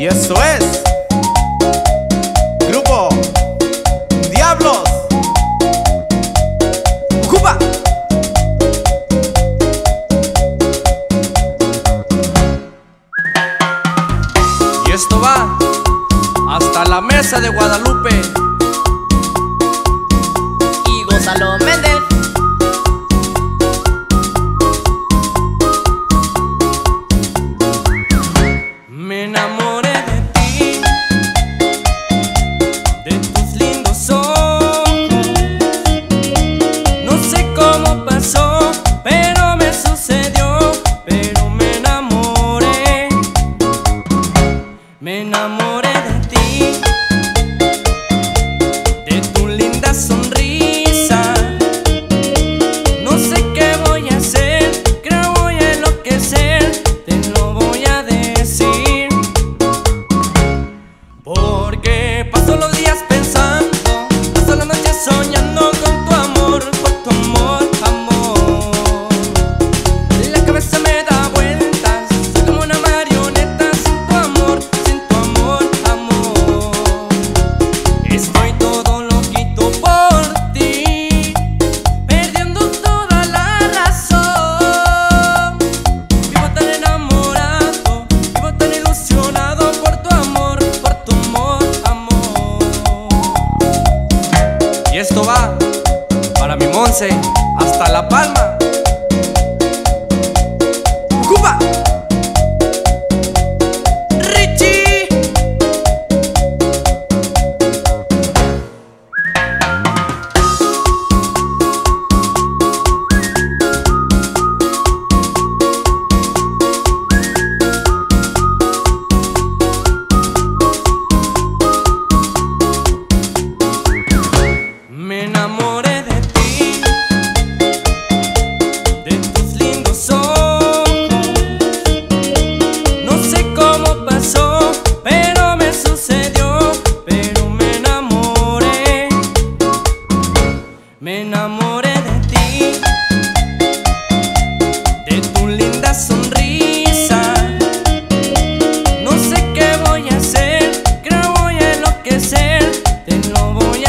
Y eso es Grupo Diablos. Cuba. Y esto va hasta la mesa de Guadalupe. Y Salomé voy a. Ponce hasta La Palma. ¡Cuba! ¡Richie! Me enamoré sonrisa. No sé qué voy a hacer, creo voy a enloquecer, te lo voy